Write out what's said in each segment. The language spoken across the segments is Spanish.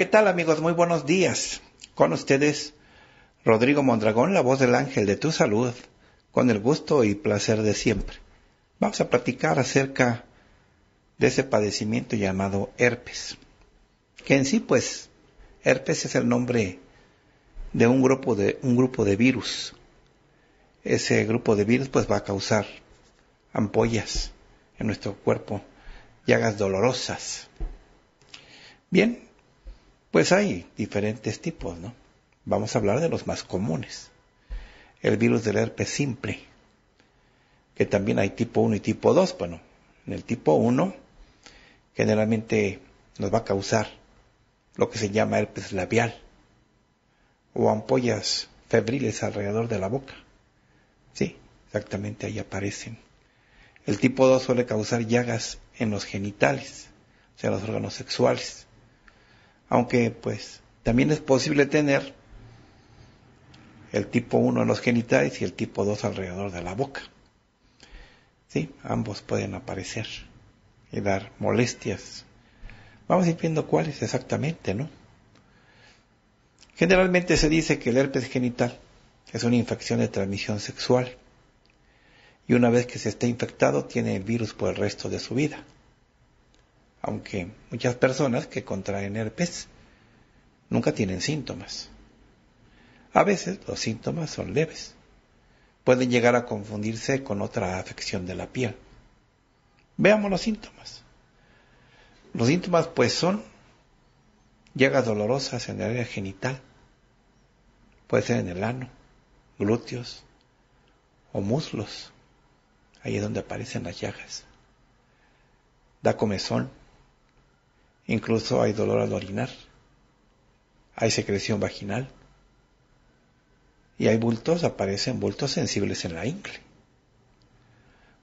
¿Qué tal amigos? Muy buenos días. Con ustedes, Rodrigo Mondragón, la voz del ángel de tu salud, con el gusto y placer de siempre. Vamos a platicar acerca de ese padecimiento llamado herpes, que en sí, pues, herpes es el nombre de un grupo de, un grupo de virus. Ese grupo de virus, pues, va a causar ampollas en nuestro cuerpo, llagas dolorosas. Bien, pues hay diferentes tipos, ¿no? Vamos a hablar de los más comunes. El virus del herpes simple, que también hay tipo 1 y tipo 2. Bueno, en el tipo 1 generalmente nos va a causar lo que se llama herpes labial o ampollas febriles alrededor de la boca. Sí, exactamente ahí aparecen. El tipo 2 suele causar llagas en los genitales, o sea, los órganos sexuales aunque pues también es posible tener el tipo 1 en los genitales y el tipo 2 alrededor de la boca. Sí, ambos pueden aparecer y dar molestias. Vamos a ir viendo cuáles exactamente, ¿no? Generalmente se dice que el herpes genital es una infección de transmisión sexual y una vez que se está infectado tiene el virus por el resto de su vida aunque muchas personas que contraen herpes nunca tienen síntomas. A veces los síntomas son leves. Pueden llegar a confundirse con otra afección de la piel. Veamos los síntomas. Los síntomas pues son llagas dolorosas en el área genital. Puede ser en el ano, glúteos o muslos. Ahí es donde aparecen las llagas. Da comezón, Incluso hay dolor al orinar, hay secreción vaginal y hay bultos, aparecen bultos sensibles en la ingle.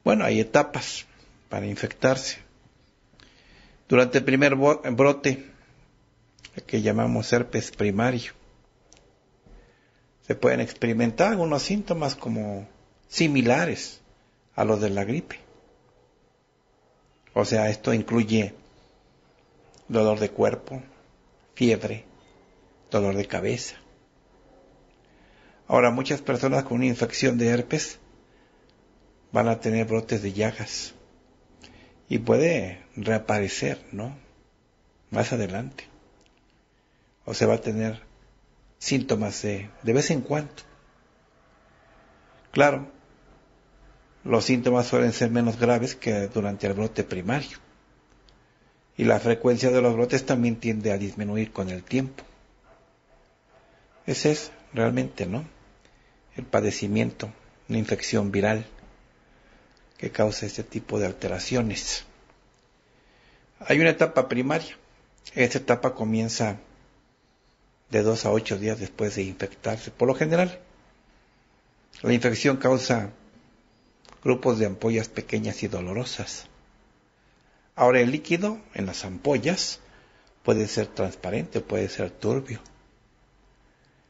Bueno, hay etapas para infectarse. Durante el primer brote, que llamamos herpes primario, se pueden experimentar algunos síntomas como similares a los de la gripe. O sea, esto incluye dolor de cuerpo, fiebre, dolor de cabeza. Ahora, muchas personas con una infección de herpes van a tener brotes de llagas y puede reaparecer, ¿no? Más adelante. O se va a tener síntomas de, de vez en cuando. Claro, los síntomas suelen ser menos graves que durante el brote primario y la frecuencia de los brotes también tiende a disminuir con el tiempo. Ese es realmente, ¿no? El padecimiento, una infección viral que causa este tipo de alteraciones. Hay una etapa primaria. Esta etapa comienza de dos a ocho días después de infectarse. Por lo general, la infección causa grupos de ampollas pequeñas y dolorosas. Ahora el líquido en las ampollas puede ser transparente, puede ser turbio.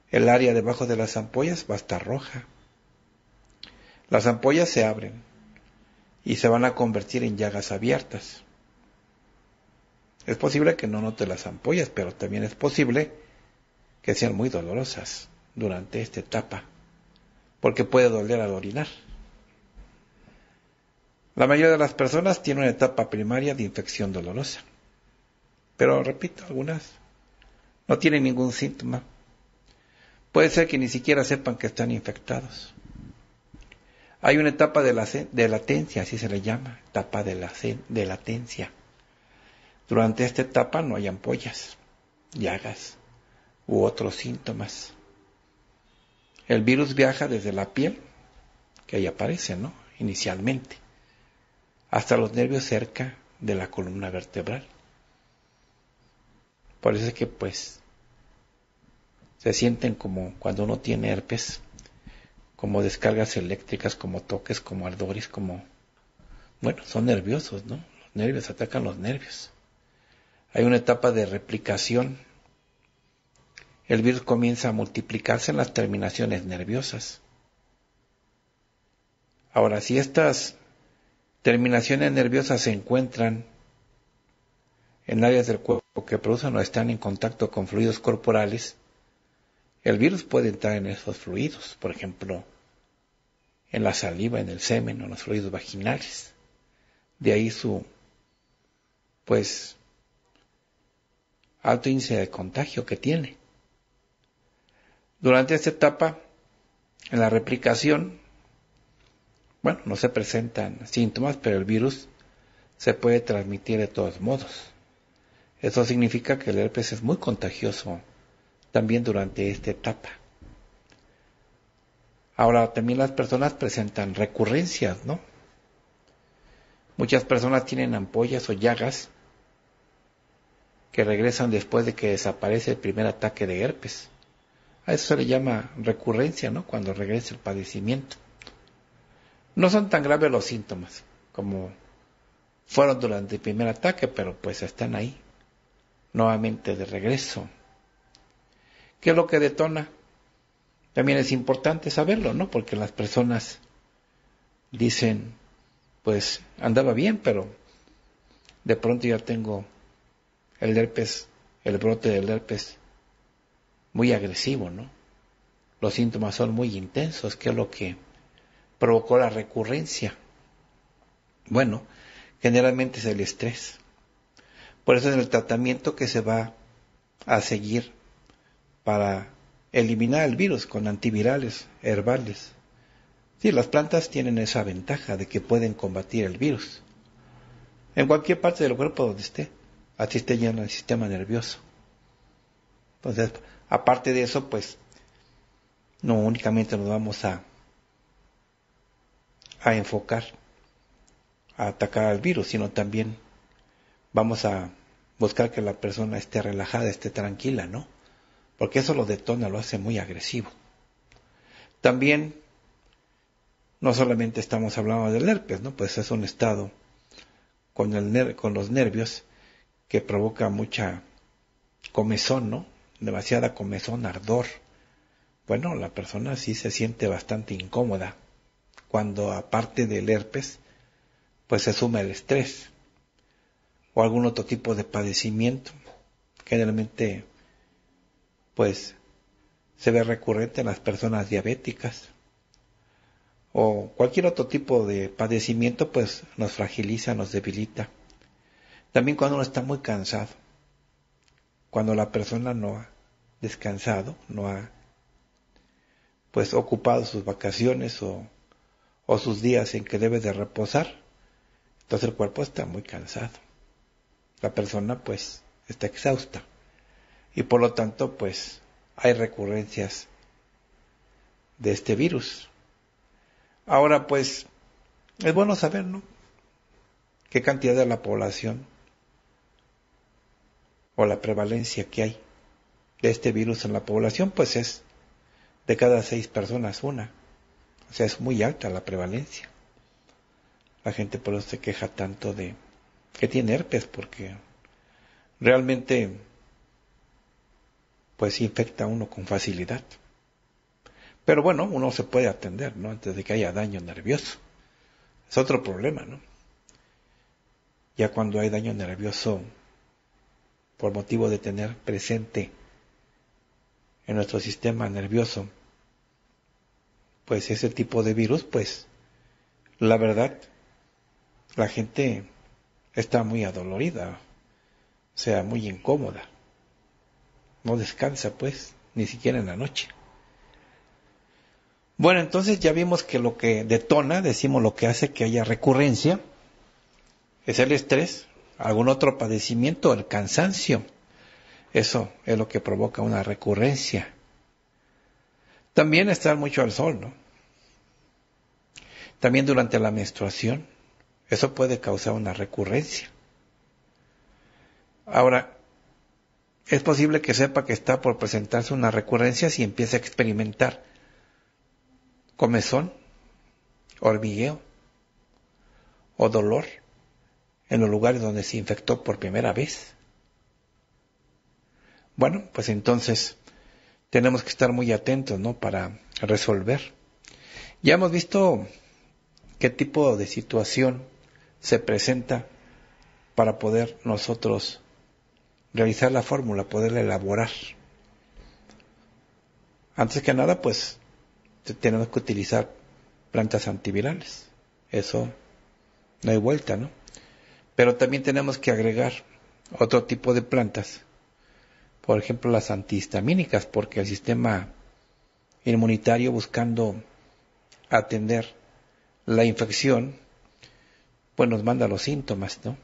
El área debajo de las ampollas va a estar roja. Las ampollas se abren y se van a convertir en llagas abiertas. Es posible que no note las ampollas, pero también es posible que sean muy dolorosas durante esta etapa, porque puede doler al orinar. La mayoría de las personas tienen una etapa primaria de infección dolorosa. Pero repito, algunas no tienen ningún síntoma. Puede ser que ni siquiera sepan que están infectados. Hay una etapa de, latencia, así se le llama, etapa de, de latencia. Durante esta etapa no hay ampollas, llagas u otros síntomas. El virus viaja desde la piel, que ahí aparece, ¿no? Inicialmente, hasta los nervios cerca de la columna vertebral. Por eso es que, pues, se sienten como cuando uno tiene herpes, como descargas eléctricas, como toques, como ardores, como... Bueno, son nerviosos, ¿no? Los nervios atacan los nervios. Hay una etapa de replicación. El virus comienza a multiplicarse en las terminaciones nerviosas. Ahora, si estas terminaciones nerviosas se encuentran en áreas del cuerpo que producen o están en contacto con fluidos corporales, el virus puede entrar en esos fluidos, por ejemplo, en la saliva, en el semen o en los fluidos vaginales. De ahí su, pues, alto índice de contagio que tiene. Durante esta etapa, en la replicación, bueno, no se presentan síntomas, pero el virus se puede transmitir de todos modos. Eso significa que el herpes es muy contagioso también durante esta etapa. Ahora, también las personas presentan recurrencias, ¿no? Muchas personas tienen ampollas o llagas que regresan después de que desaparece el primer ataque de herpes. A eso se le llama recurrencia, ¿no? Cuando regresa el padecimiento. No son tan graves los síntomas como fueron durante el primer ataque, pero pues están ahí, nuevamente de regreso. ¿Qué es lo que detona? También es importante saberlo, ¿no? Porque las personas dicen, pues andaba bien, pero de pronto ya tengo el herpes, el brote del herpes muy agresivo, ¿no? Los síntomas son muy intensos, ¿qué es lo que provocó la recurrencia? Bueno, generalmente es el estrés. Por eso es el tratamiento que se va a seguir para eliminar el virus con antivirales herbales. Sí, las plantas tienen esa ventaja de que pueden combatir el virus en cualquier parte del cuerpo donde esté, así esté lleno el sistema nervioso. Entonces, aparte de eso, pues, no únicamente nos vamos a, a enfocar a atacar al virus, sino también vamos a buscar que la persona esté relajada, esté tranquila, ¿no? porque eso lo detona, lo hace muy agresivo. También, no solamente estamos hablando del herpes, ¿no? Pues es un estado con, el con los nervios que provoca mucha comezón, ¿no? Demasiada comezón, ardor. Bueno, la persona sí se siente bastante incómoda cuando aparte del herpes, pues se suma el estrés o algún otro tipo de padecimiento. Generalmente pues se ve recurrente en las personas diabéticas o cualquier otro tipo de padecimiento, pues nos fragiliza, nos debilita. También cuando uno está muy cansado, cuando la persona no ha descansado, no ha pues ocupado sus vacaciones o, o sus días en que debe de reposar, entonces el cuerpo está muy cansado. La persona pues está exhausta y por lo tanto pues hay recurrencias de este virus. Ahora pues es bueno saber, ¿no? ¿Qué cantidad de la población o la prevalencia que hay de este virus en la población? Pues es de cada seis personas una. O sea, es muy alta la prevalencia. La gente por eso se queja tanto de que tiene herpes, porque realmente pues infecta a uno con facilidad. Pero bueno, uno se puede atender, ¿no? Antes de que haya daño nervioso. Es otro problema, ¿no? Ya cuando hay daño nervioso por motivo de tener presente en nuestro sistema nervioso, pues ese tipo de virus, pues la verdad, la gente está muy adolorida, o sea, muy incómoda no descansa pues, ni siquiera en la noche. Bueno, entonces ya vimos que lo que detona, decimos lo que hace que haya recurrencia, es el estrés, algún otro padecimiento, el cansancio. Eso es lo que provoca una recurrencia. También estar mucho al sol, ¿no? También durante la menstruación, eso puede causar una recurrencia. Ahora, es posible que sepa que está por presentarse una recurrencia si empieza a experimentar comezón, hormigueo o dolor en los lugares donde se infectó por primera vez. Bueno, pues entonces tenemos que estar muy atentos, ¿no? Para resolver. Ya hemos visto qué tipo de situación se presenta para poder nosotros realizar la fórmula, poderla elaborar. Antes que nada, pues tenemos que utilizar plantas antivirales. Eso no hay vuelta, ¿no? Pero también tenemos que agregar otro tipo de plantas, por ejemplo las antihistamínicas, porque el sistema inmunitario buscando atender la infección, pues nos manda los síntomas, ¿no?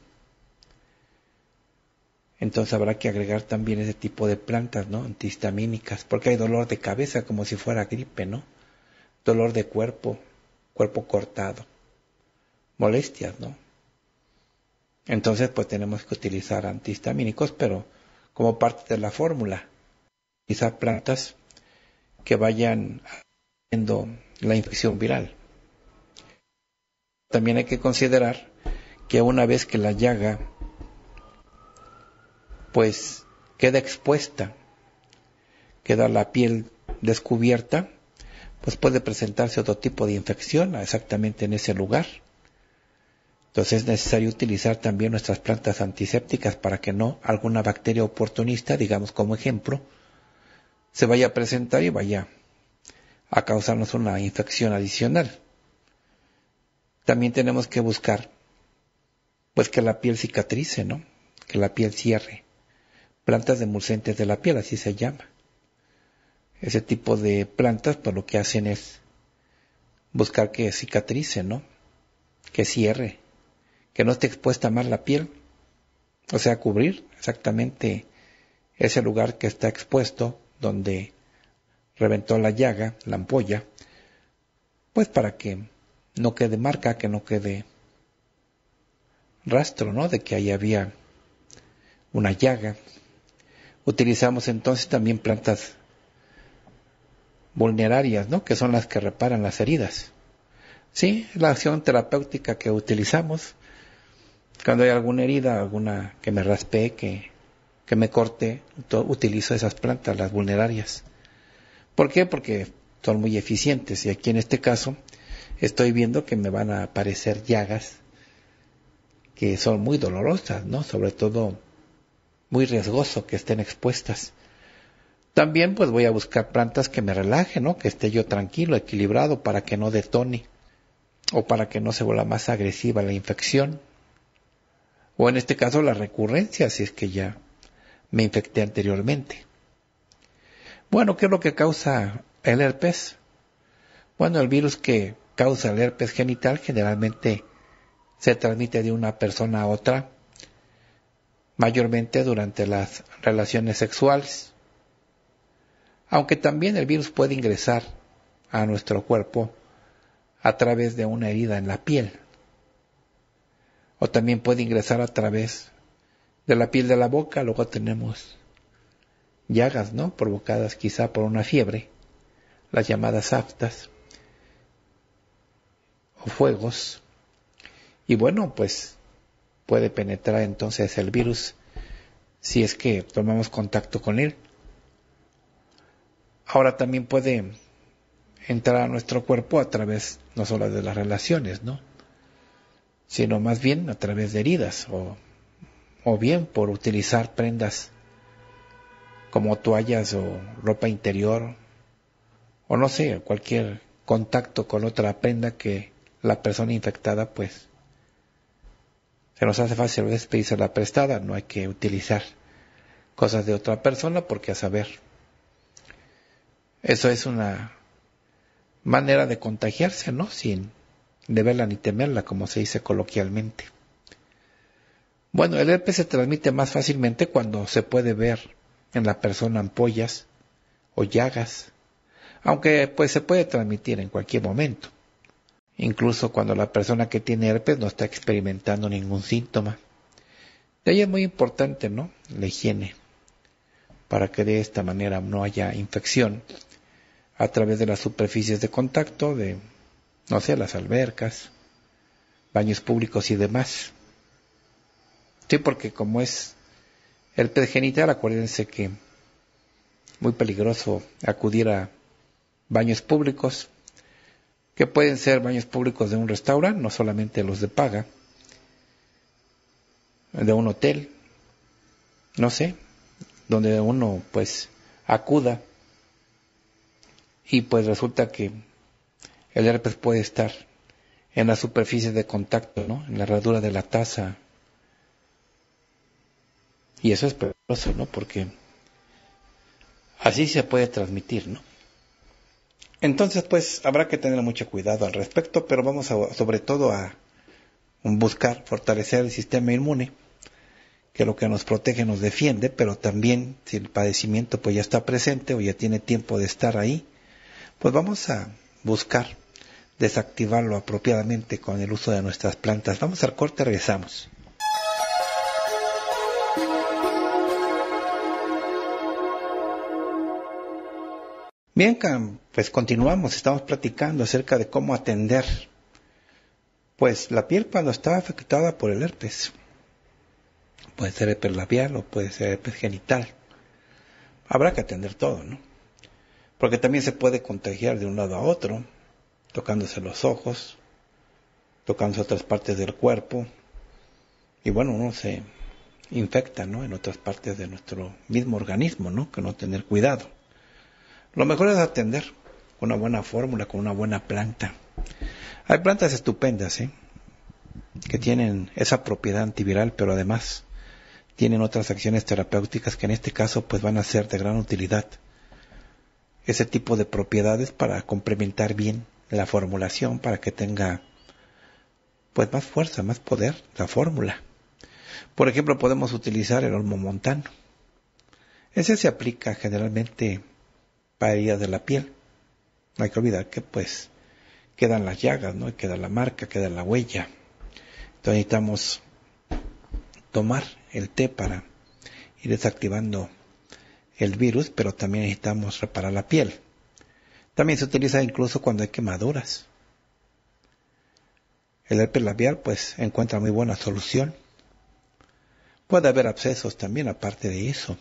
Entonces habrá que agregar también ese tipo de plantas, ¿no? Antihistamínicas, porque hay dolor de cabeza como si fuera gripe, ¿no? Dolor de cuerpo, cuerpo cortado, molestias, ¿no? Entonces, pues tenemos que utilizar antihistamínicos, pero como parte de la fórmula. Utilizar plantas que vayan haciendo la infección viral. También hay que considerar que una vez que la llaga pues queda expuesta, queda la piel descubierta, pues puede presentarse otro tipo de infección exactamente en ese lugar. Entonces es necesario utilizar también nuestras plantas antisépticas para que no alguna bacteria oportunista, digamos como ejemplo, se vaya a presentar y vaya a causarnos una infección adicional. También tenemos que buscar pues que la piel cicatrice, ¿no? Que la piel cierre plantas demulcentes de la piel, así se llama. Ese tipo de plantas, pues lo que hacen es buscar que cicatrice, ¿no? Que cierre, que no esté expuesta más la piel, o sea, cubrir exactamente ese lugar que está expuesto, donde reventó la llaga, la ampolla, pues para que no quede marca, que no quede rastro, ¿no? De que ahí había una llaga, Utilizamos entonces también plantas vulnerarias, ¿no? Que son las que reparan las heridas. Sí, la acción terapéutica que utilizamos cuando hay alguna herida, alguna que me raspee, que, que me corte, utilizo esas plantas, las vulnerarias. ¿Por qué? Porque son muy eficientes y aquí en este caso estoy viendo que me van a aparecer llagas que son muy dolorosas, ¿no? Sobre todo muy riesgoso que estén expuestas. También pues voy a buscar plantas que me relajen, ¿no? Que esté yo tranquilo, equilibrado para que no detone o para que no se vuelva más agresiva la infección. O en este caso la recurrencia, si es que ya me infecté anteriormente. Bueno, ¿qué es lo que causa el herpes? Bueno, el virus que causa el herpes genital generalmente se transmite de una persona a otra mayormente durante las relaciones sexuales. Aunque también el virus puede ingresar a nuestro cuerpo a través de una herida en la piel. O también puede ingresar a través de la piel de la boca. Luego tenemos llagas, ¿no? Provocadas quizá por una fiebre, las llamadas aftas o fuegos. Y bueno, pues puede penetrar entonces el virus si es que tomamos contacto con él. Ahora también puede entrar a nuestro cuerpo a través no solo de las relaciones, ¿no? Sino más bien a través de heridas o, o bien por utilizar prendas como toallas o ropa interior o no sé, cualquier contacto con otra prenda que la persona infectada pues se nos hace fácil a veces pedirse la prestada, no hay que utilizar cosas de otra persona porque a saber. Eso es una manera de contagiarse, ¿no? Sin deberla ni temerla, como se dice coloquialmente. Bueno, el herpes se transmite más fácilmente cuando se puede ver en la persona ampollas o llagas. aunque pues se puede transmitir en cualquier momento, incluso cuando la persona que tiene herpes no está experimentando ningún síntoma. De ahí es muy importante, ¿no? La higiene, para que de esta manera no haya infección a través de las superficies de contacto, de, no sé, las albercas, baños públicos y demás. Sí, porque como es el genital, acuérdense que muy peligroso acudir a baños públicos, que pueden ser baños públicos de un restaurante, no solamente los de paga, de un hotel, no sé, donde uno pues acuda y pues resulta que el herpes puede estar en la superficie de contacto, ¿no? En la herradura de la taza. Y eso es peligroso, ¿no? Porque así se puede transmitir, ¿no? Entonces, pues habrá que tener mucho cuidado al respecto, pero vamos a, sobre todo a buscar fortalecer el sistema inmune, que lo que nos protege nos defiende, pero también si el padecimiento pues ya está presente o ya tiene tiempo de estar ahí, pues vamos a buscar desactivarlo apropiadamente con el uso de nuestras plantas. Vamos al corte, regresamos. Bien, pues continuamos, estamos platicando acerca de cómo atender pues la piel cuando está afectada por el herpes. Puede ser herpes labial o puede ser herpes genital. Habrá que atender todo, ¿no? Porque también se puede contagiar de un lado a otro tocándose los ojos, tocándose otras partes del cuerpo, y bueno, uno se infecta, ¿no? En otras partes de nuestro mismo organismo, ¿no? Que no tener cuidado. Lo mejor es atender con una buena fórmula, con una buena planta. Hay plantas estupendas, ¿eh? Que tienen esa propiedad antiviral, pero además tienen otras acciones terapéuticas que en este caso pues van a ser de gran utilidad. Ese tipo de propiedades para complementar bien la formulación para que tenga pues más fuerza, más poder la fórmula. Por ejemplo, podemos utilizar el olmo montano. Ese se aplica generalmente para heridas de la piel. No hay que olvidar que pues quedan las llagas, ¿no? queda la marca, queda la huella. Entonces necesitamos tomar el té para ir desactivando el virus, pero también necesitamos reparar la piel. También se utiliza incluso cuando hay quemaduras. El herpes labial pues encuentra muy buena solución. Puede haber abscesos también aparte de eso.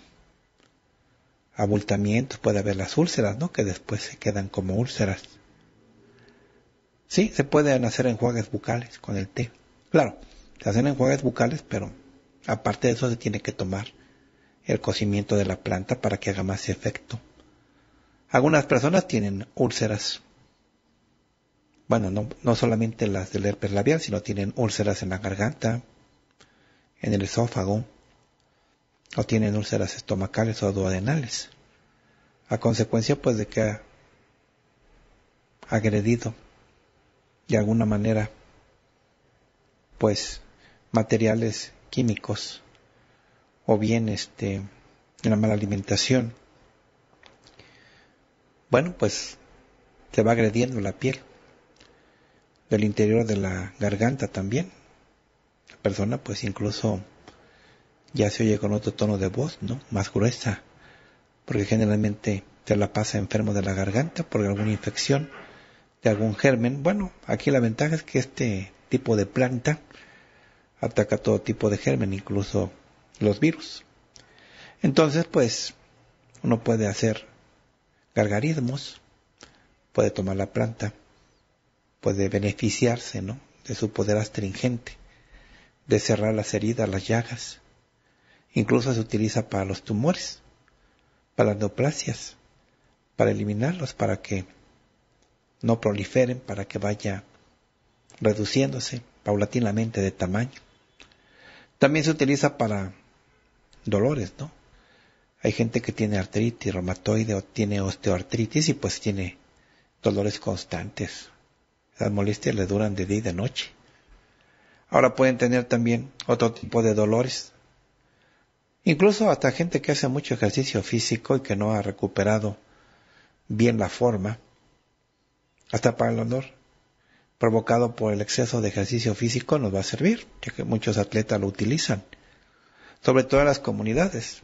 Abultamientos, puede haber las úlceras, ¿no? Que después se quedan como úlceras. Sí, se pueden hacer enjuagues bucales con el té. Claro, se hacen enjuagues bucales, pero aparte de eso se tiene que tomar el cocimiento de la planta para que haga más efecto. Algunas personas tienen úlceras. Bueno, no, no solamente las del herpes labial, sino tienen úlceras en la garganta, en el esófago, o tienen úlceras estomacales o duodenales. A consecuencia, pues, de que ha agredido de alguna manera, pues, materiales químicos o bien este, una mala alimentación bueno, pues se va agrediendo la piel del interior de la garganta también. La persona pues incluso ya se oye con otro tono de voz, ¿no? Más gruesa, porque generalmente se la pasa enfermo de la garganta por alguna infección de algún germen. Bueno, aquí la ventaja es que este tipo de planta ataca todo tipo de germen, incluso los virus. Entonces, pues, uno puede hacer gargarismos, puede tomar la planta, puede beneficiarse ¿no? de su poder astringente, de cerrar las heridas, las llagas. Incluso se utiliza para los tumores, para las neoplasias, para eliminarlos, para que no proliferen, para que vaya reduciéndose paulatinamente de tamaño. También se utiliza para dolores, ¿no? Hay gente que tiene artritis reumatoide o tiene osteoartritis y pues tiene dolores constantes. Las molestias le duran de día y de noche. Ahora pueden tener también otro tipo de dolores. Incluso hasta gente que hace mucho ejercicio físico y que no ha recuperado bien la forma, hasta para el honor provocado por el exceso de ejercicio físico nos va a servir, ya que muchos atletas lo utilizan, sobre todo en las comunidades.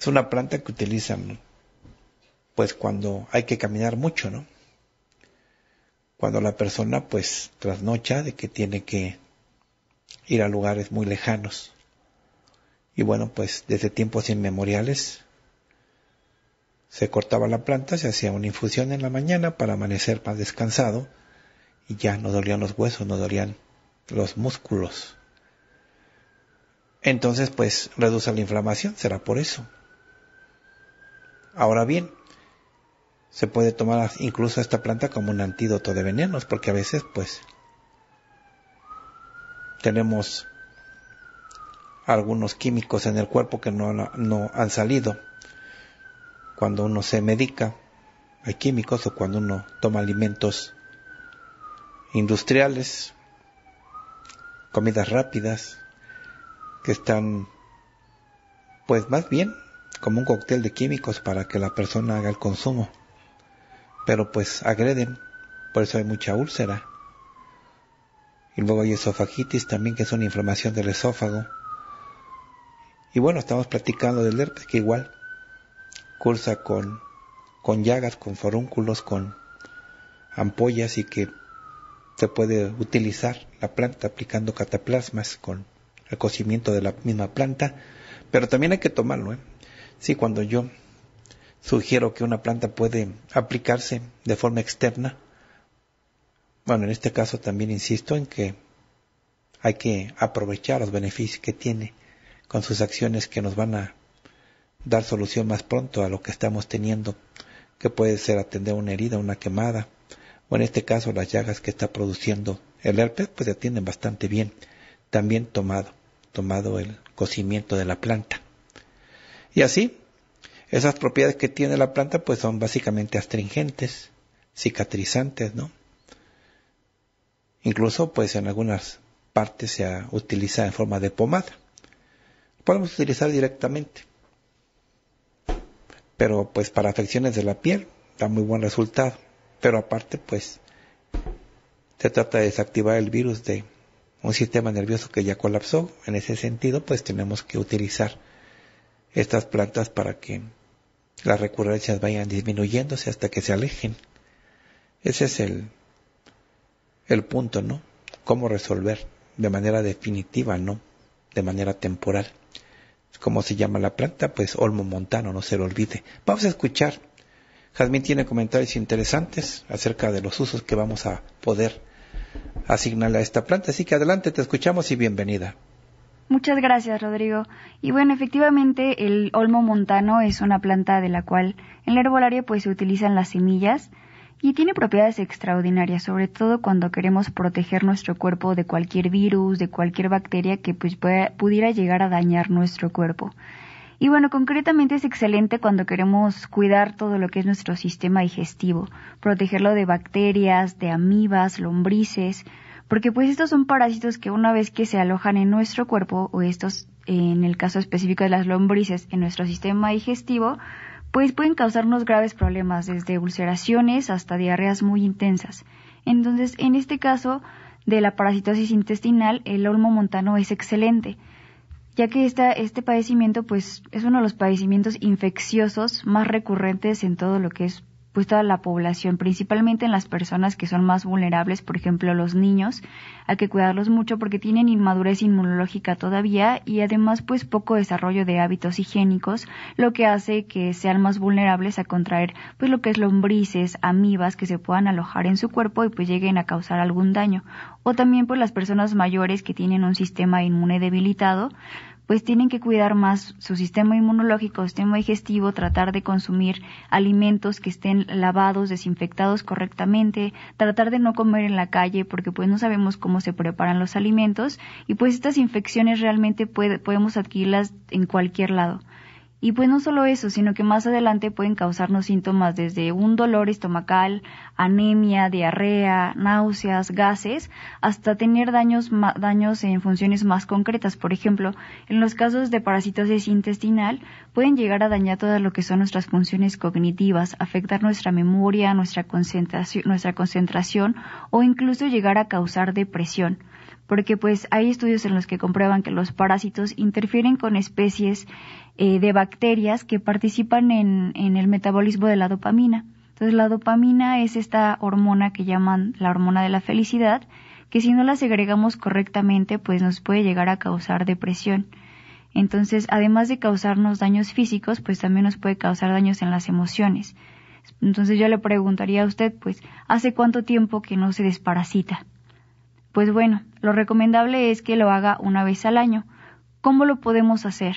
Es una planta que utilizan pues cuando hay que caminar mucho, ¿no? Cuando la persona pues trasnocha de que tiene que ir a lugares muy lejanos. Y bueno, pues desde tiempos inmemoriales se cortaba la planta, se hacía una infusión en la mañana para amanecer más descansado y ya no dolían los huesos, no dolían los músculos. Entonces pues reduce la inflamación, será por eso. Ahora bien, se puede tomar incluso esta planta como un antídoto de venenos, porque a veces pues tenemos algunos químicos en el cuerpo que no, no han salido. Cuando uno se medica, hay químicos o cuando uno toma alimentos industriales, comidas rápidas, que están pues más bien como un cóctel de químicos para que la persona haga el consumo pero pues agreden, por eso hay mucha úlcera. Y luego hay esofagitis también, que es una inflamación del esófago. Y bueno, estamos platicando del herpes, que igual cursa con, con llagas, con forúnculos, con ampollas y que se puede utilizar la planta aplicando cataplasmas con el cocimiento de la misma planta, pero también hay que tomarlo. ¿eh? Sí, cuando yo sugiero que una planta puede aplicarse de forma externa. Bueno, en este caso también insisto en que hay que aprovechar los beneficios que tiene con sus acciones que nos van a dar solución más pronto a lo que estamos teniendo, que puede ser atender una herida, una quemada, o en este caso las llagas que está produciendo el herpes, pues se atienden bastante bien, también tomado, tomado el cocimiento de la planta. Y así, esas propiedades que tiene la planta pues son básicamente astringentes, cicatrizantes, ¿no? Incluso pues en algunas partes se utiliza en forma de pomada. Podemos utilizar directamente. Pero pues para afecciones de la piel da muy buen resultado. Pero aparte pues se trata de desactivar el virus de un sistema nervioso que ya colapsó. En ese sentido pues tenemos que utilizar estas plantas para que las recurrencias vayan disminuyéndose hasta que se alejen. Ese es el, el punto, ¿no? Cómo resolver de manera definitiva, ¿no? De manera temporal. ¿Cómo se llama la planta? Pues olmo montano, no se lo olvide. Vamos a escuchar. Jazmín tiene comentarios interesantes acerca de los usos que vamos a poder asignarle a esta planta. Así que adelante, te escuchamos y bienvenida. Muchas gracias, Rodrigo. Y bueno, efectivamente, el olmo montano es una planta de la cual en la herbolaria pues se utilizan las semillas y tiene propiedades extraordinarias, sobre todo cuando queremos proteger nuestro cuerpo de cualquier virus, de cualquier bacteria que pues pudiera llegar a dañar nuestro cuerpo. Y bueno, concretamente es excelente cuando queremos cuidar todo lo que es nuestro sistema digestivo, protegerlo de bacterias, de amibas, lombrices, porque pues estos son parásitos que una vez que se alojan en nuestro cuerpo, o estos en el caso específico de las lombrices en nuestro sistema digestivo, pues pueden causarnos graves problemas, desde ulceraciones hasta diarreas muy intensas. Entonces, en este caso de la parasitosis intestinal, el olmo montano es excelente, ya que esta, este padecimiento pues es uno de los padecimientos infecciosos más recurrentes en todo lo que es pues toda la población, principalmente en las personas que son más vulnerables, por ejemplo los niños, hay que cuidarlos mucho porque tienen inmadurez inmunológica todavía y además pues poco desarrollo de hábitos higiénicos, lo que hace que sean más vulnerables a contraer pues lo que es lombrices, amibas que se puedan alojar en su cuerpo y pues lleguen a causar algún daño. O también pues las personas mayores que tienen un sistema inmune debilitado, pues tienen que cuidar más su sistema inmunológico, sistema digestivo, tratar de consumir alimentos que estén lavados, desinfectados correctamente, tratar de no comer en la calle porque pues no sabemos cómo se preparan los alimentos y pues estas infecciones realmente podemos adquirirlas en cualquier lado. Y pues no solo eso, sino que más adelante pueden causarnos síntomas desde un dolor estomacal, anemia, diarrea, náuseas, gases, hasta tener daños, daños en funciones más concretas. Por ejemplo, en los casos de parasitosis intestinal, pueden llegar a dañar todo lo que son nuestras funciones cognitivas, afectar nuestra memoria, nuestra concentración, nuestra concentración o incluso llegar a causar depresión porque pues hay estudios en los que comprueban que los parásitos interfieren con especies eh, de bacterias que participan en, en el metabolismo de la dopamina. Entonces la dopamina es esta hormona que llaman la hormona de la felicidad, que si no la segregamos correctamente pues nos puede llegar a causar depresión. Entonces, además de causarnos daños físicos, pues también nos puede causar daños en las emociones. Entonces yo le preguntaría a usted, pues, ¿hace cuánto tiempo que no se desparasita? Pues bueno, lo recomendable es que lo haga una vez al año. ¿Cómo lo podemos hacer?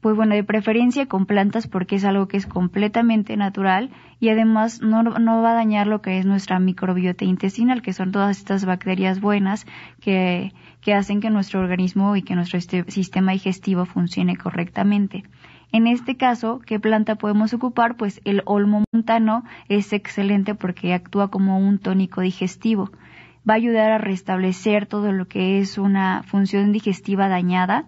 Pues bueno, de preferencia con plantas porque es algo que es completamente natural y además no, no, va a dañar lo que es nuestra microbiota intestinal, que son todas estas bacterias buenas que, que hacen que nuestro organismo y que nuestro este, sistema digestivo funcione correctamente. En este caso, ¿qué planta podemos ocupar? Pues el olmo montano es excelente porque actúa como un tónico digestivo va a ayudar a restablecer todo lo que es una función digestiva dañada,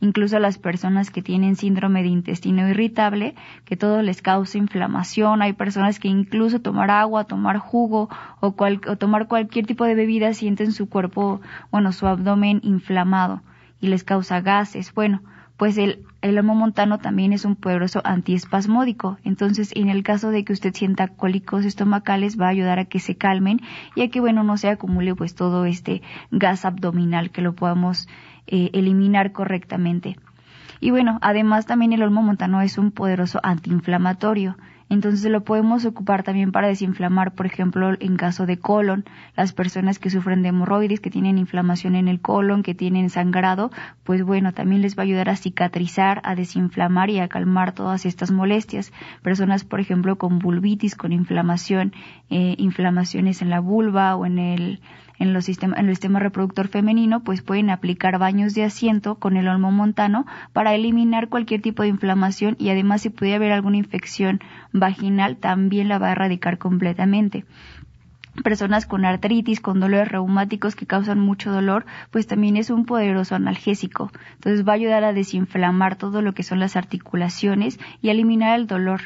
incluso a las personas que tienen síndrome de intestino irritable, que todo les causa inflamación. Hay personas que incluso tomar agua, tomar jugo o, o tomar cualquier tipo de bebida sienten su cuerpo, bueno, su abdomen inflamado y les causa gases. Bueno, pues el, el montano también es un poderoso antiespasmódico. Entonces, en el caso de que usted sienta cólicos estomacales, va a ayudar a que se calmen y a que, bueno, no se acumule pues todo este gas abdominal, que lo podamos eh, eliminar correctamente. Y bueno, además también el olmo montano es un poderoso antiinflamatorio. Entonces lo podemos ocupar también para desinflamar, por ejemplo, en caso de colon, las personas que sufren de hemorroides, que tienen inflamación en el colon, que tienen sangrado, pues bueno, también les va a ayudar a cicatrizar, a desinflamar y a calmar todas estas molestias. Personas, por ejemplo, con vulvitis, con inflamación, eh, inflamaciones en la vulva o en el en, los en el sistema reproductor femenino, pues pueden aplicar baños de asiento con el olmo montano para eliminar cualquier tipo de inflamación y además si pudiera haber alguna infección vaginal también la va a erradicar completamente personas con artritis, con dolores reumáticos que causan mucho dolor, pues también es un poderoso analgésico. Entonces va a ayudar a desinflamar todo lo que son las articulaciones y a eliminar el dolor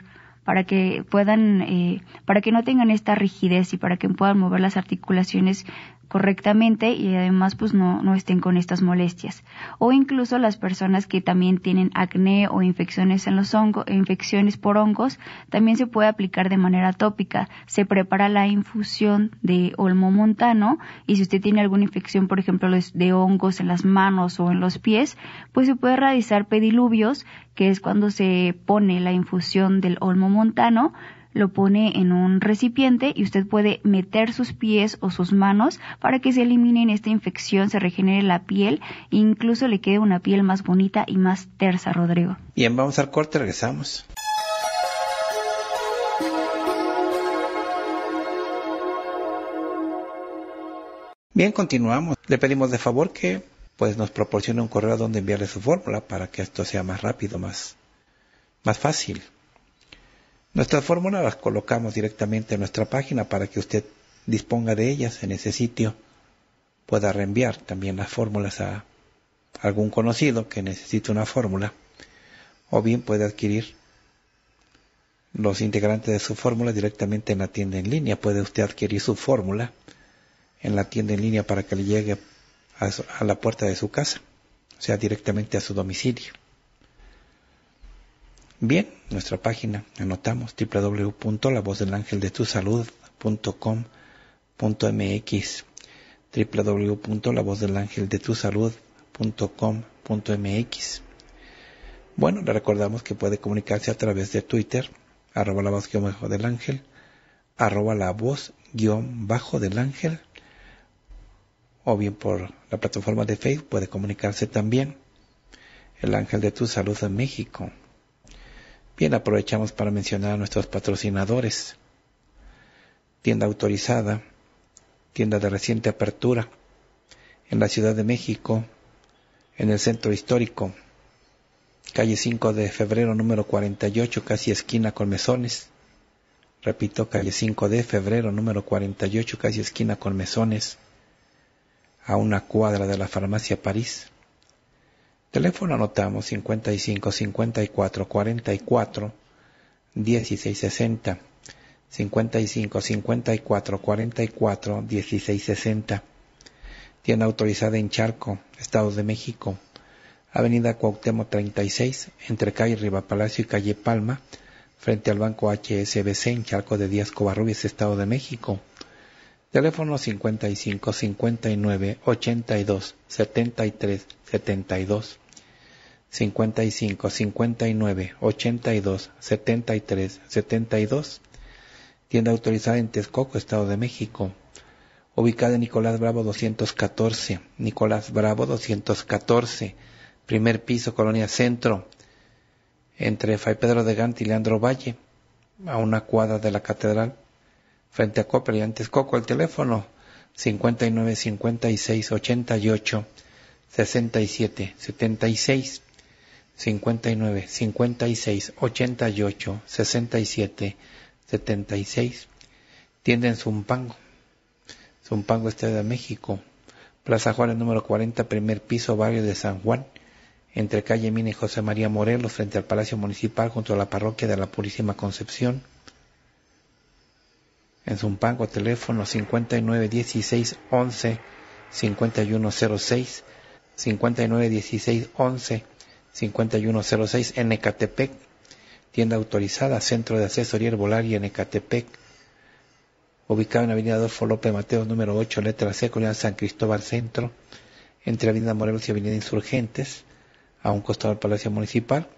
para que puedan, eh, para que no tengan esta rigidez y para que puedan mover las articulaciones correctamente y además pues no, no estén con estas molestias. O incluso las personas que también tienen acné o infecciones en los hongos, infecciones por hongos, también se puede aplicar de manera tópica. Se prepara la infusión de olmo montano y si usted tiene alguna infección, por ejemplo, de hongos en las manos o en los pies, pues se puede realizar pediluvios, que es cuando se pone la infusión del olmo montano, lo pone en un recipiente y usted puede meter sus pies o sus manos para que se elimine esta infección, se regenere la piel e incluso le quede una piel más bonita y más tersa, Rodrigo. Bien, vamos al corte, regresamos. Bien, continuamos. Le pedimos de favor que pues nos proporcione un correo donde enviarle su fórmula para que esto sea más rápido, más, más fácil. Nuestras fórmulas las colocamos directamente en nuestra página para que usted disponga de ellas en ese sitio. Pueda reenviar también las fórmulas a algún conocido que necesite una fórmula. O bien puede adquirir los integrantes de su fórmula directamente en la tienda en línea. Puede usted adquirir su fórmula en la tienda en línea para que le llegue a, a la puerta de su casa, o sea, directamente a su domicilio. Bien, nuestra página, anotamos www.lavozdelangeldetusalud.com.mx www.lavozdelangeldetusalud.com.mx Bueno, le recordamos que puede comunicarse a través de Twitter, arroba la voz bajo del ángel, arroba la voz guion bajo del ángel, o bien por la plataforma de Facebook puede comunicarse también el ángel de tu salud en México Bien, aprovechamos para mencionar a nuestros patrocinadores. Tienda autorizada, tienda de reciente apertura en la Ciudad de México, en el centro histórico, calle 5 de febrero número 48, casi esquina con Mesones. Repito, calle 5 de febrero número 48, casi esquina con Mesones, a una cuadra de la farmacia París. Teléfono anotamos 55 54 44 16 60. 55 54 44 16 60. Tienda autorizada en Charco, Estado de México. Avenida Cuauhtémoc 36, entre calle Riva Palacio y calle Palma, frente al Banco HSBC en Charco de Díaz Covarrubias, Estado de México. Teléfono 55 59 82 73 72. 55 59 82 73 72. Tienda autorizada en Texcoco, Estado de México. Ubicada en Nicolás Bravo 214. Nicolás Bravo 214 primer piso, Colonia Centro, entre Fray Pedro de Gante y Leandro Valle, a una cuadra de la catedral, frente a Copper y antes Coco, el teléfono 59 56 88 67 76 59 56 88 67 76 tienda en Zumpango. Zumpango Estado de México. Plaza Juárez número 40 primer piso barrio de San Juan entre calle Mina y José María Morelos, frente al Palacio Municipal, junto a la parroquia de la Purísima Concepción. En Zumpango, teléfono 5916 11 5106, 5916 11 5106 en Ecatepec, tienda autorizada, Centro de Asesoría Herbolaria en Ecatepec, ubicado en Avenida Adolfo López Mateo, número 8, letra C, Comunidad San Cristóbal Centro, entre Avenida Morelos y Avenida Insurgentes, a un costado del Palacio Municipal,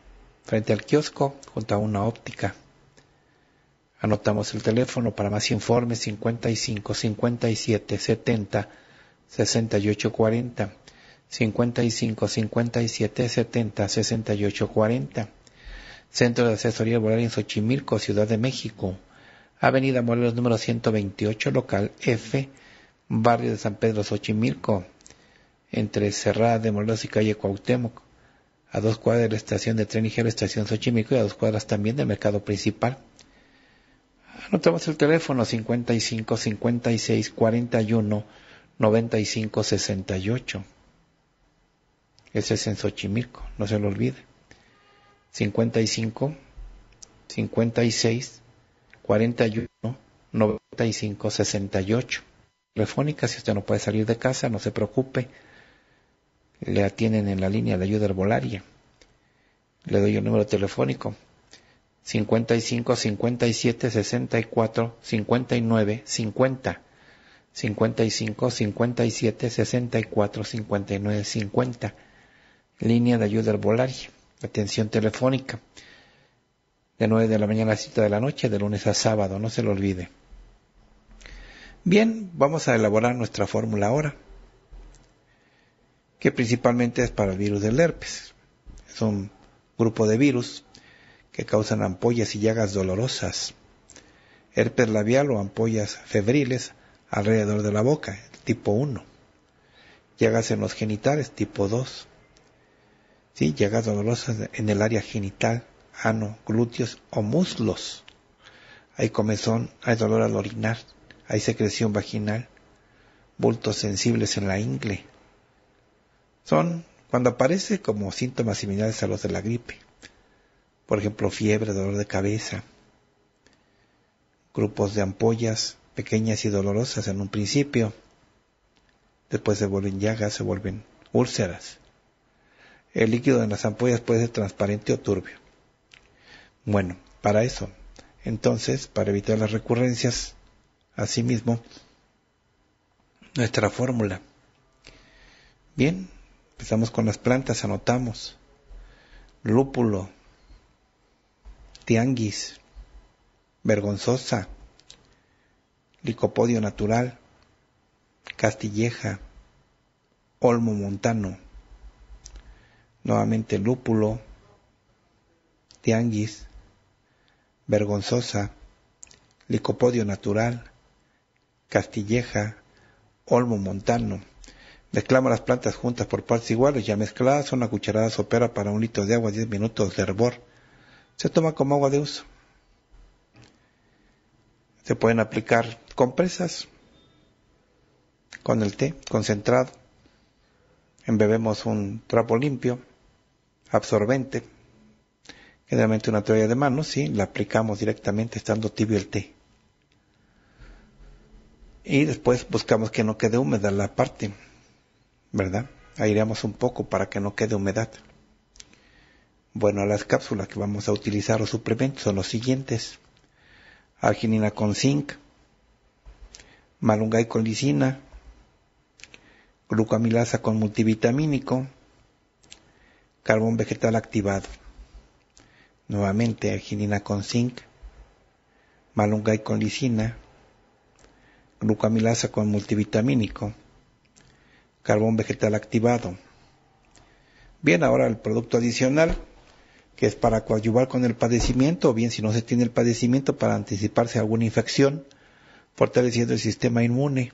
frente al kiosco, junto a una óptica. Anotamos el teléfono para más informes 55 57 70 68 40 55 57 70 68 40 Centro de Asesoría Laboral en Xochimilco, Ciudad de México. Avenida Morelos número 128, local F, barrio de San Pedro Xochimilco, entre Cerrada de Morelos y calle Cuauhtémoc a dos cuadras de la estación de tren ligero, estación Xochimilco, y a dos cuadras también del mercado principal. Anotamos el teléfono 55 56 41 95 68. Ese es en Xochimilco, no se lo olvide. 55 56 41 95 68. Telefónica, si usted no puede salir de casa, no se preocupe le atienden en la línea de ayuda herbolaria. Le doy el número telefónico 55 57 64 59 50 55 57 64 59 50 línea de ayuda herbolaria. Atención telefónica. De 9 de la mañana a 7 de la noche de lunes a sábado no se lo olvide. Bien vamos a elaborar nuestra fórmula ahora que principalmente es para el virus del herpes. Es un grupo de virus que causan ampollas y llagas dolorosas, herpes labial o ampollas febriles alrededor de la boca, tipo 1, llagas en los genitales, tipo 2, ¿sí? llagas dolorosas en el área genital, ano, glúteos o muslos. Hay comezón, hay dolor al orinar, hay secreción vaginal, bultos sensibles en la ingle, son cuando aparece como síntomas similares a los de la gripe. Por ejemplo, fiebre, dolor de cabeza, grupos de ampollas pequeñas y dolorosas en un principio, después se vuelven llagas, se vuelven úlceras. El líquido en las ampollas puede ser transparente o turbio. Bueno, para eso, entonces, para evitar las recurrencias, asimismo, nuestra fórmula. Bien, Empezamos con las plantas, anotamos. Lúpulo, tianguis, vergonzosa, licopodio natural, castilleja, olmo montano. Nuevamente lúpulo, tianguis, vergonzosa, licopodio natural, castilleja, olmo montano Mezclamos las plantas juntas por partes iguales, ya mezcladas, una cucharada sopera para un litro de agua, 10 minutos de hervor. Se toma como agua de uso. Se pueden aplicar compresas con el té concentrado. Embebemos un trapo limpio, absorbente, generalmente una toalla de manos, sí, la aplicamos directamente estando tibio el té. Y después buscamos que no quede húmeda la parte ¿verdad? Aireamos un poco para que no quede humedad. Bueno, las cápsulas que vamos a utilizar o suplementos son los siguientes. Arginina con zinc, malungay con lisina, glucamilasa con multivitamínico, carbón vegetal activado. Nuevamente arginina con zinc, malungay con lisina, glucamilasa con multivitamínico, carbón vegetal activado. Bien, ahora el producto adicional, que es para coadyuvar con el padecimiento, o bien si no se tiene el padecimiento, para anticiparse a alguna infección, fortaleciendo el sistema inmune,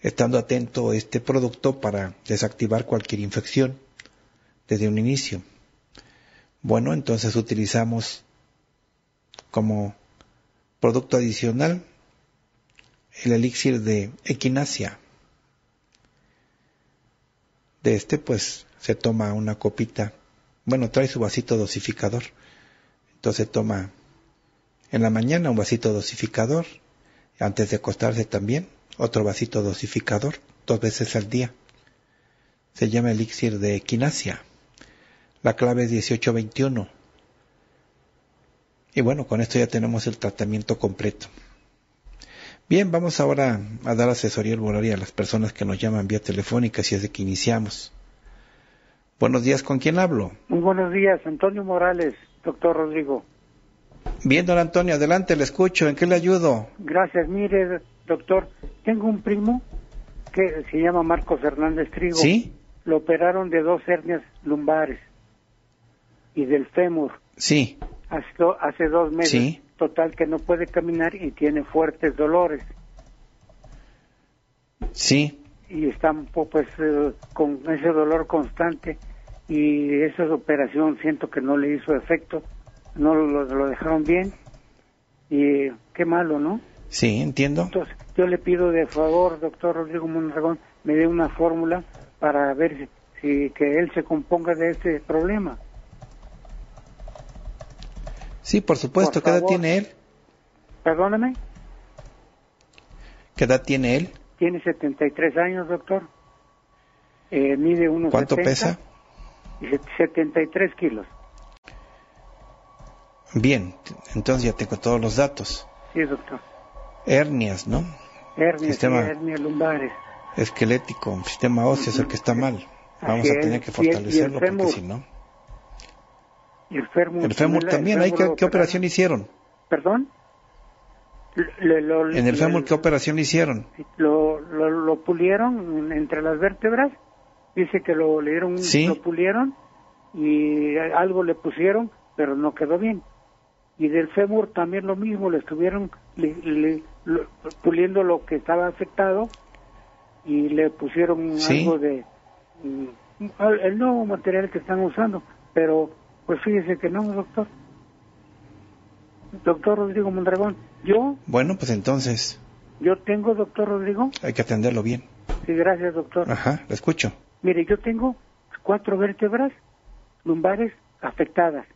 estando atento a este producto para desactivar cualquier infección desde un inicio. Bueno, entonces utilizamos como producto adicional el elixir de equinacia de este pues se toma una copita, bueno, trae su vasito dosificador, entonces toma en la mañana un vasito dosificador, antes de acostarse también, otro vasito dosificador, dos veces al día. Se llama elixir de equinacia. La clave es 1821. Y bueno, con esto ya tenemos el tratamiento completo. Bien, vamos ahora a dar asesoría arbolaria a las personas que nos llaman vía telefónica, si es de que iniciamos. Buenos días, ¿con quién hablo? Muy buenos días, Antonio Morales, doctor Rodrigo. Bien, don Antonio, adelante, le escucho, ¿en qué le ayudo? Gracias, mire, doctor, tengo un primo que se llama Marcos Hernández Trigo. ¿Sí? Lo operaron de dos hernias lumbares y del fémur. Sí. Hace, hace dos meses. Sí total que no puede caminar y tiene fuertes dolores. Sí. Y está pues eh, con ese dolor constante y esa operación siento que no le hizo efecto, no lo, dejaron bien y qué malo, ¿no? Sí, entiendo. Entonces, yo le pido de favor, doctor Rodrigo Mondragón, me dé una fórmula para ver si que él se componga de este problema. Sí, por supuesto. ¿Qué edad tiene él? Perdóname. ¿Qué edad tiene él? Tiene 73 años, doctor. Eh, mide unos ¿Cuánto pesa? 73 kilos. Bien, entonces ya tengo todos los datos. Sí, doctor. Hernias, ¿no? Hernias, sistema hernias lumbares. Esquelético, sistema óseo es el que está mal. Vamos a tener que fortalecerlo porque si no. El fémur, el fémur también, ¿qué, operación hicieron? ¿Perdón? en el fémur, ¿qué operación hicieron? Lo, lo, pulieron entre las vértebras, dice que lo, le dieron, lo pulieron y algo le pusieron, pero no quedó bien. Y del fémur también lo mismo, le estuvieron puliendo lo que estaba afectado y le pusieron algo de mm, el nuevo material que están usando, pero pues fíjese que no, doctor. Doctor Rodrigo Mondragón, yo... Bueno, pues entonces... Yo tengo, doctor Rodrigo... Hay que atenderlo bien. Sí, gracias, doctor. Ajá, lo escucho. Mire, yo tengo cuatro vértebras lumbares afectadas,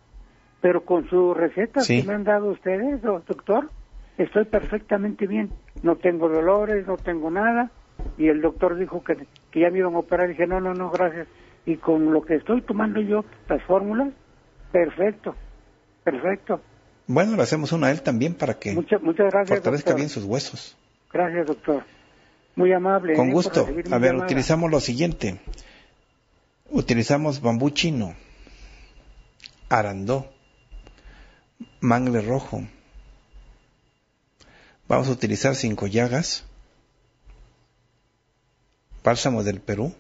pero con su receta que me han dado ustedes, doctor, estoy perfectamente bien. No tengo dolores, no tengo nada, y el doctor dijo que, que ya me iban a operar, y dije, no, no, no, gracias. Y con lo que estoy tomando yo, las fórmulas, Perfecto, perfecto. Bueno, le hacemos una a él también para que muchas, muchas gracias, fortalezca bien sus huesos. Gracias, doctor. Muy amable. Con ¿eh? gusto. A ver, utilizamos lo siguiente. Utilizamos bambú chino, arandó, mangle rojo. Vamos a utilizar cinco llagas, bálsamo del Perú.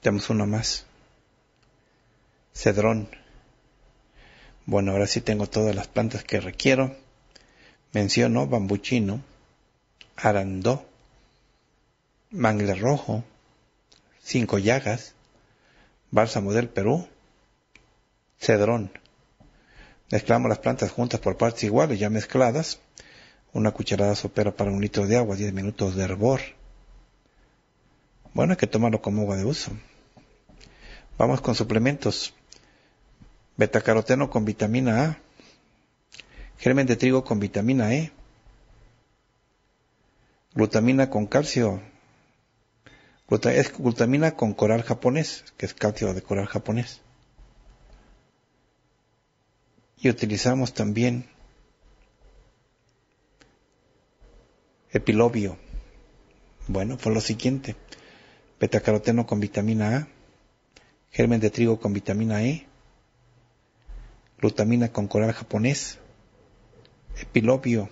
Tenemos uno más cedrón. Bueno, ahora sí tengo todas las plantas que requiero. Menciono bambuchino, arandó, mangle rojo, cinco llagas, bálsamo del Perú, cedrón. Mezclamos las plantas juntas por partes iguales, ya mezcladas. Una cucharada sopera para un litro de agua, 10 minutos de hervor. Bueno, hay que tomarlo como agua de uso. Vamos con suplementos. Betacaroteno con vitamina A. Germen de trigo con vitamina E. Glutamina con calcio. Es glutamina con coral japonés, que es calcio de coral japonés. Y utilizamos también epilobio. Bueno, fue lo siguiente. Betacaroteno con vitamina A, germen de trigo con vitamina E, glutamina con coral japonés, epilobio.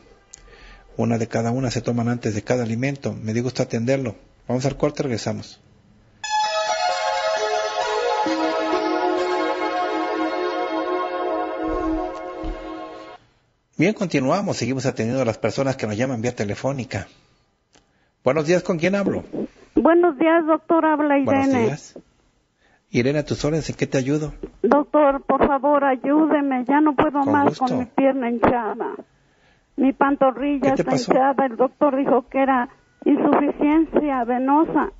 Una de cada una se toman antes de cada alimento. Me dio gusto atenderlo. Vamos al corte, regresamos. Bien, continuamos, seguimos atendiendo a las personas que nos llaman vía telefónica. Buenos días, ¿con quién hablo? Buenos días, doctor, habla Irene. Buenos días. Irene, a tus órdenes, ¿en qué te ayudo? Doctor, por favor, ayúdeme, ya no puedo más con mi pierna hinchada. Mi pantorrilla está hinchada, el doctor dijo que era insuficiencia venosa.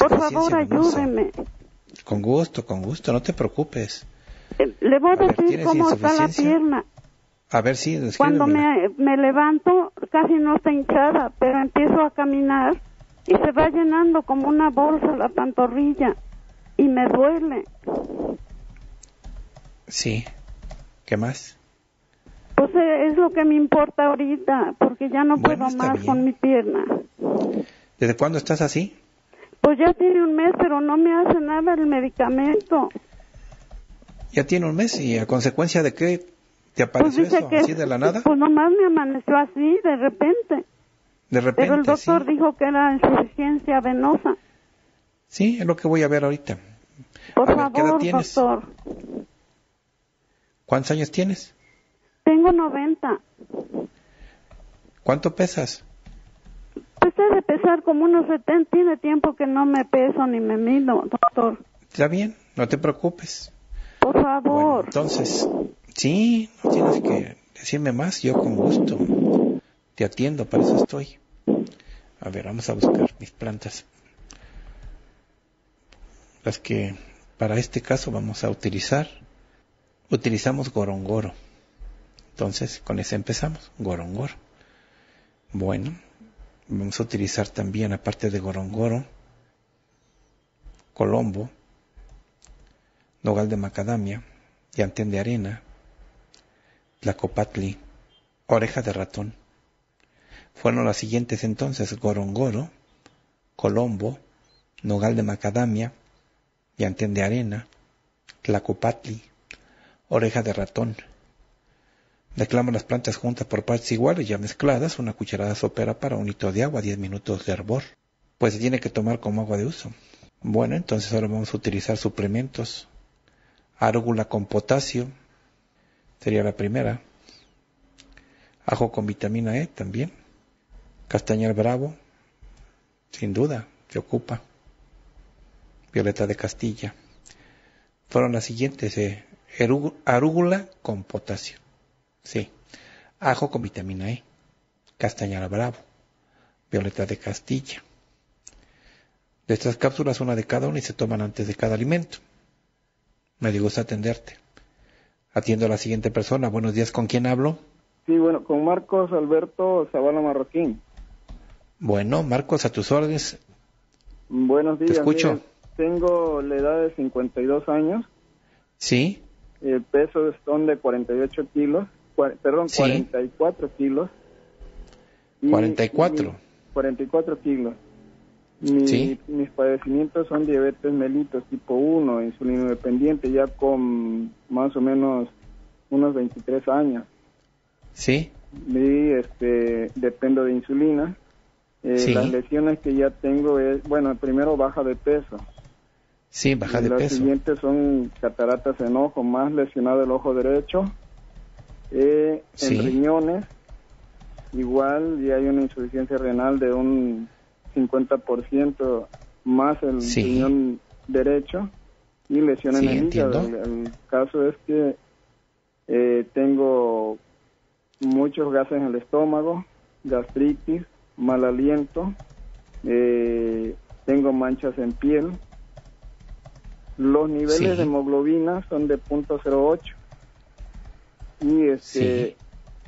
por favor, ayúdeme. Con gusto, con gusto, no te preocupes. Eh, le voy a, decir cómo está la pierna. A ver si. Cuando me, me levanto, casi no está hinchada, pero empiezo a caminar y se va llenando como una bolsa la pantorrilla y me duele. Sí. ¿Qué más? Pues eh, es lo que me importa ahorita, porque ya no puedo más con mi pierna. ¿Desde cuándo estás así? Pues ya tiene un mes, pero no me hace nada el medicamento. Ya tiene un mes y a consecuencia de qué ¿Te apareció pues eso así de la nada? Pues nomás me amaneció así, de repente. De repente, Pero el doctor dijo que era insuficiencia venosa. Sí, es lo que voy a ver ahorita. Por favor, ¿qué edad tienes? doctor. ¿Cuántos años tienes? Tengo 90. ¿Cuánto pesas? Pues de pesar como unos 70. Tiene tiempo que no me peso ni me mido, doctor. Está bien, no te preocupes. Por favor. entonces, Sí, no tienes que decirme más, yo con gusto te atiendo, para eso estoy. A ver, vamos a buscar mis plantas. Las que para este caso vamos a utilizar. Utilizamos gorongoro. Entonces, con ese empezamos, gorongoro. Bueno, vamos a utilizar también, aparte de gorongoro, colombo, nogal de macadamia, llantén de arena, Tlacopatli, Oreja de Ratón. Fueron las siguientes entonces Gorongoro, Colombo, Nogal de Macadamia, Llantén de Arena, Tlacopatli, Oreja de Ratón. Mezclamos las plantas juntas por partes iguales ya mezcladas, una cucharada sopera para un litro de agua, 10 minutos de hervor. Pues se tiene que tomar como agua de uso. Bueno, entonces ahora vamos a utilizar suplementos. Árgula con potasio, Sería la primera. Ajo con vitamina E también. Castañal bravo, sin duda, se ocupa. Violeta de Castilla. Fueron las siguientes. Eh, arúgula con potasio. Sí. Ajo con vitamina E. Castañal bravo. Violeta de Castilla. De estas cápsulas, una de cada una y se toman antes de cada alimento. Me digo atenderte. Atiendo a la siguiente persona. Buenos días, ¿con quién hablo? Sí, bueno, con Marcos Alberto Zavala Marroquín. Bueno, Marcos, a tus órdenes. Buenos días. Te escucho. tengo la edad de 52 años. Sí. El peso son de 48 kilos, perdón, 44 kilos. 44. 44 kilos. Mis padecimientos son diabetes mellitus tipo 1, insulino dependiente, ya con más o menos unos 23 años. Sí. Y este, dependo de insulina. Eh, las lesiones que ya tengo es, bueno, primero baja de peso. Sí, baja de peso. Las siguientes son cataratas en ojo, más lesionado el ojo derecho. Eh, en riñones, igual, y hay una insuficiencia renal de un 50% más el riñón derecho y lesión en el hígado. El, caso es que eh, tengo muchos gases en el estómago, gastritis, mal aliento, eh, tengo manchas en piel. Los niveles de hemoglobina son de .08 y este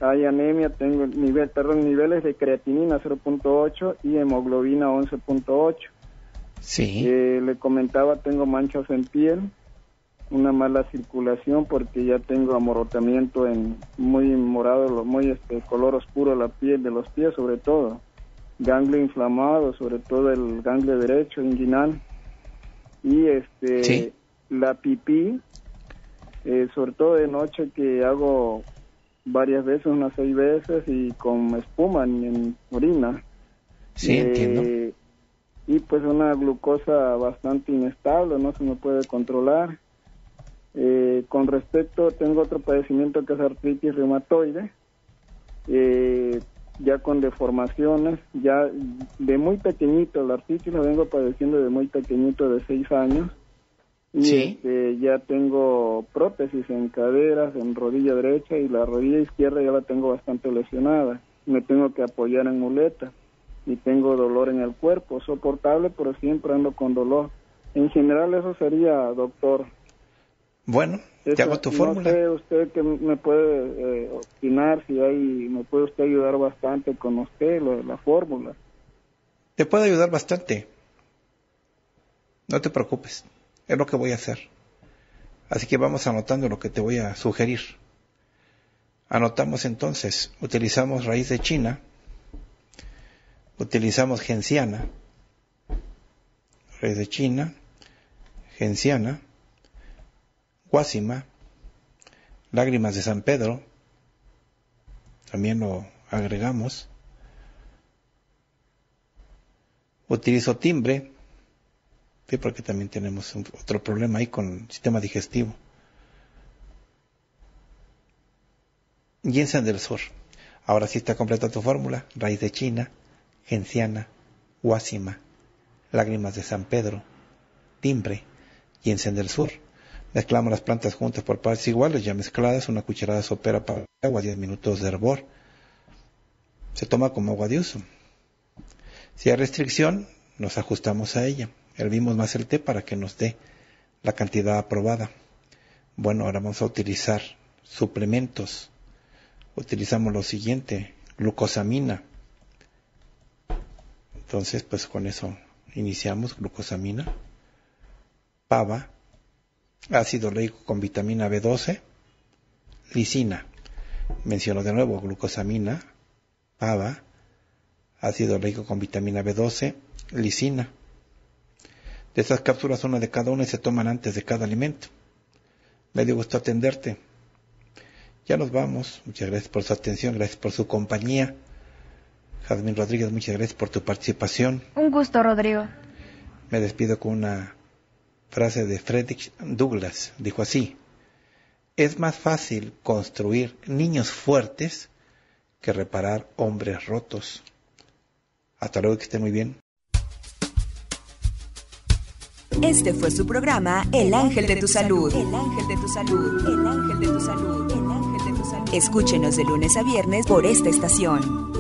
hay anemia, tengo nivel, perdón, niveles de creatinina 0.8 y hemoglobina 11.8. Sí. Eh, le comentaba, tengo manchas en piel, una mala circulación porque ya tengo amorotamiento en muy morado, muy este color oscuro la piel de los pies sobre todo, ganglio inflamado, sobre todo el ganglio derecho inguinal y este la pipí, eh, sobre todo de noche que hago varias veces, unas seis veces y con espuma en, orina. Sí, entiendo eh, y pues una glucosa bastante inestable, no se me puede controlar. Eh, con respecto, tengo otro padecimiento que es artritis reumatoide, eh, ya con deformaciones, ya de muy pequeñito, la artritis la vengo padeciendo de muy pequeñito, de seis años, y este, ya tengo prótesis en caderas, en rodilla derecha y la rodilla izquierda ya la tengo bastante lesionada, me tengo que apoyar en muleta y tengo dolor en el cuerpo, soportable, pero siempre ando con dolor. En general eso sería, doctor. Bueno, te hago tu fórmula. No sé usted que me puede eh, opinar, si hay, me puede usted ayudar bastante con usted, la fórmula. Te puedo ayudar bastante. No te preocupes, es lo que voy a hacer. Así que vamos anotando lo que te voy a sugerir. Anotamos entonces, utilizamos raíz de China, utilizamos genciana, raíz de China, genciana, guásima, lágrimas de San Pedro, también lo agregamos. Utilizo timbre, porque también tenemos otro problema ahí con el sistema digestivo. Ginseng del Sur. Ahora sí está completa tu fórmula. Raíz de China, genciana, guásima, lágrimas de San Pedro, timbre encender del sur. Mezclamos las plantas juntas por partes iguales, ya mezcladas, una cucharada sopera para agua, 10 minutos de hervor. Se toma como agua de uso. Si hay restricción, nos ajustamos a ella. Hervimos más el té para que nos dé la cantidad aprobada. Bueno, ahora vamos a utilizar suplementos. Utilizamos lo siguiente, glucosamina, entonces, pues con eso iniciamos glucosamina, pava, ácido leico con vitamina B12, lisina. Menciono de nuevo glucosamina, pava, ácido leico con vitamina B12, lisina. De estas cápsulas, una de cada una y se toman antes de cada alimento. Me dio gusto atenderte. Ya nos vamos. Muchas gracias por su atención, gracias por su compañía. Jazmín Rodríguez, muchas gracias por tu participación. Un gusto, Rodrigo. Me despido con una frase de Frederick Douglass. Dijo así, es más fácil construir niños fuertes que reparar hombres rotos. Hasta luego, que esté muy bien. Este fue su programa El Ángel de tu Salud. El Ángel de tu Salud. El Ángel de tu Salud. El Ángel de tu Salud. Escúchenos de lunes a viernes por esta estación.